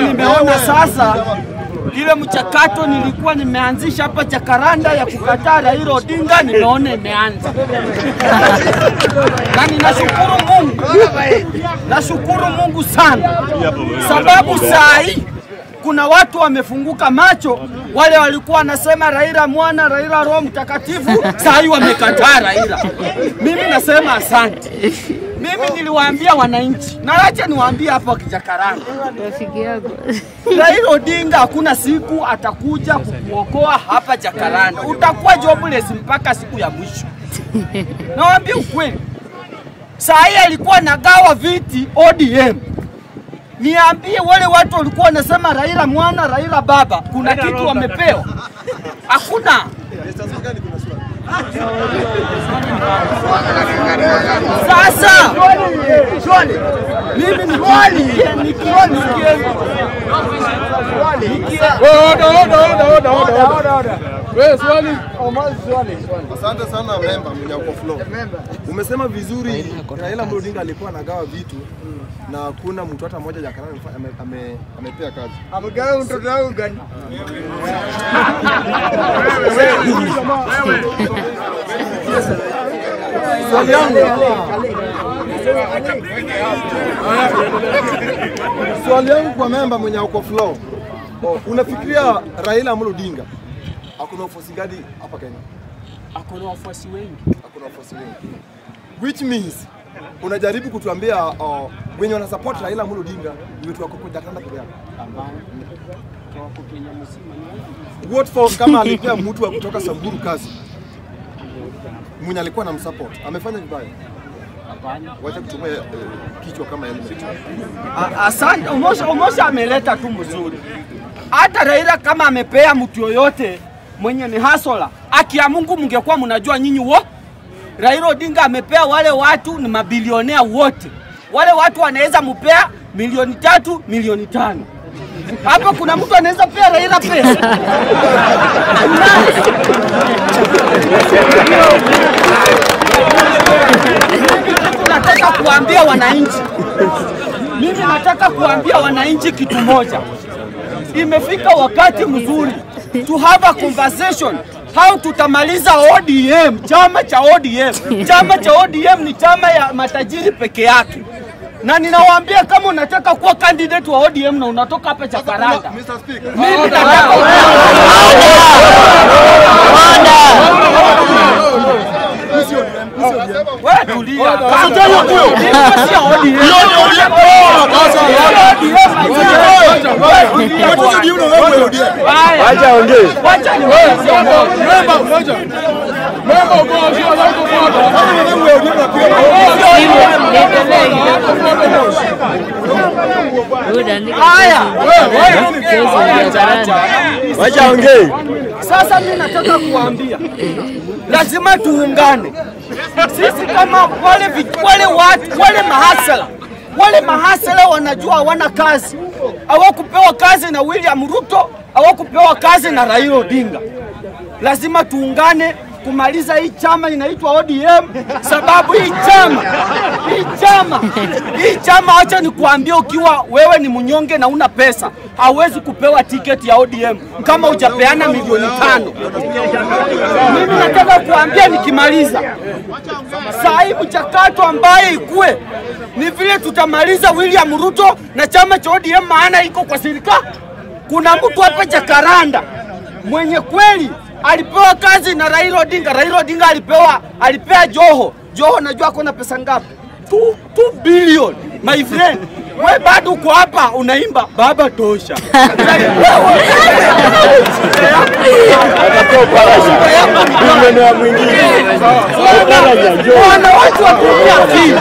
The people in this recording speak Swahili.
Nimeona sasa ile mchakato nilikuwa nimeanzisha hapa Jakaranda ya kukataa Raila Odinga, nimeona imeanza na ninashukuru Mungu, nashukuru Mungu sana, sababu saa hii kuna watu wamefunguka macho. Wale walikuwa wanasema Raila mwana, Raila Roho Mtakatifu, saa hii wamekataa Raila. Mimi nasema asante. Mimi niliwaambia wananchi, na acha niwaambie hapa kijakarani. Rafiki yako. Raila Odinga hakuna siku atakuja kukuokoa hapa Jakaranda. Utakuwa jobless mpaka siku ya mwisho. Nawaambia ukweli. Saa hii alikuwa nagawa viti ODM. Niambie wale watu walikuwa wanasema Raila mwana, Raila baba, kuna kitu wamepewa? Hakuna. Sasa mimi Asante sana memba mwenye uko flow. Umesema vizuri, Raila Amolo Odinga alikuwa anagawa vitu na kuna mtu hata mmoja ame, amepea kazi. Amegawa mtoto wangu gani? Swali yangu swali yangu kwa memba mwenye uko flow, unafikiria Raila Amolo Odinga akuna wafuasi gani hapa Kenya? Akona wafuasi wengi. akona wafuasi wengi, which means unajaribu kutuambia uh, wenye wana support Raila Amolo Odinga ni watu wako kwa Jakaranda peke yake. What for kama alikuwa mtu wa kutoka Samburu kazi mwenye alikuwa na msupport amefanya vibaya. Wacha kutumia eh, kichwa kama helmet. A- Asante, Omosha, Omosha ameleta tu mzuri. Hata Raila kama amepea mtu yoyote mwenye ni hasola, aki ya Mungu mngekuwa mnajua nyinyi wo. Raila Odinga amepea wale watu ni mabilionea wote, wale watu wanaweza mupea milioni tatu, milioni tano. Hapa kuna mtu anaweza pea Raila pesa? Mimi nataka kuambia wananchi mimi nataka kuambia wananchi kitu moja. Imefika wakati mzuri to have a conversation how tutamaliza ODM, chama cha ODM. Chama cha ODM ni chama ya matajiri peke yake, na ninawaambia kama unataka kuwa candidate wa ODM na unatoka hapa Mr. Mimi nataka wewe tulia. Mimi sio ODM. Wacha ongee. Wacha ongee. Sasa mimi nataka kuambia lazima tuungane sisi kama wale, wale watu wale mahasala wale mahasala wanajua hawana kazi, hawakupewa kazi na William Ruto, hawakupewa kazi na Raila Odinga. Lazima tuungane kumaliza hii chama inaitwa ODM, sababu hii chama hii chama hii chama, acha nikuambie, ukiwa wewe ni mnyonge na una pesa, hauwezi kupewa tiketi ya ODM kama hujapeana milioni tano. Mimi nataka kuambia nikimaliza, saa hii mchakato ambaye ikue ni vile tutamaliza William Ruto na chama cha ODM, maana iko kwa serikali. Kuna mtu hapa Jakaranda mwenye kweli alipewa kazi na Raila Odinga. Raila Odinga alipewa alipea Joho. Joho najua kuna pesa ngapi? 2 2 billion my friend. We bado uko hapa unaimba baba tosha. Wanawake watumia akili.